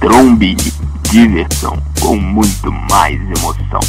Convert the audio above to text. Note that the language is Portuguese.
Trombe diversão com muito mais emoção.